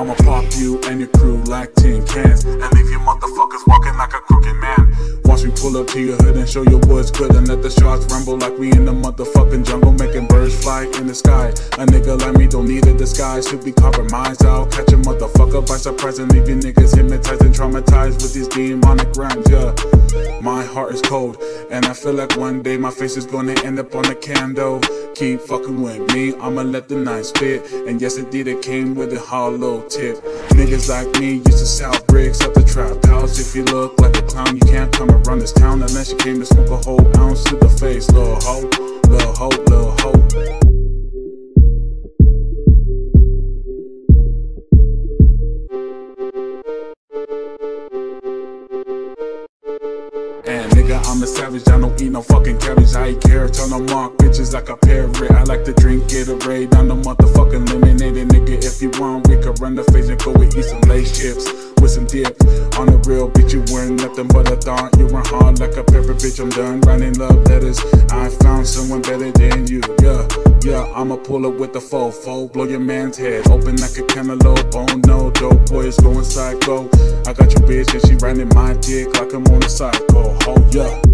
I'ma pop you and your crew like tin cans. And leave you motherfuckers walking like pull up to your hood and show your what's good and let the sharks rumble like we in the motherfucking jungle making birds fly in the sky. A nigga like me don't need a disguise to be compromised. I'll catch a motherfucker by surprise and leave you niggas hypnotized and traumatized with these demonic rhymes. Yeah, my heart is cold and I feel like one day my face is gonna end up on a candle. Keep fucking with me, I'ma let the night spit. And yes, indeed, it came with a hollow tip. Niggas like me used to sell bricks at the trap house. If you look like a clown, you can't come around this town unless you came to smoke a whole ounce to the face. Little hoe, little hoe, little hoe. And nigga, I'm a savage, I don't eat no fucking cabbage. I eat carrots on the mark, bitches like a parrot. I like to drink it Gatorade, I'm the motherfucking lemonade. Nigga, if you want, we could run the phase and go with eat some Lay's chips with some dip. On the real, bitch, you wearing nothing but a thong. You run hard like a pepper, bitch. I'm done writing love letters. I found someone better than you. Yeah, yeah, I'ma pull up with the faux faux. Blow your man's head open like a cantaloupe. Oh no, dope boy is going psycho. I got your bitch and she running my dick like I'm on a psycho. Oh yeah.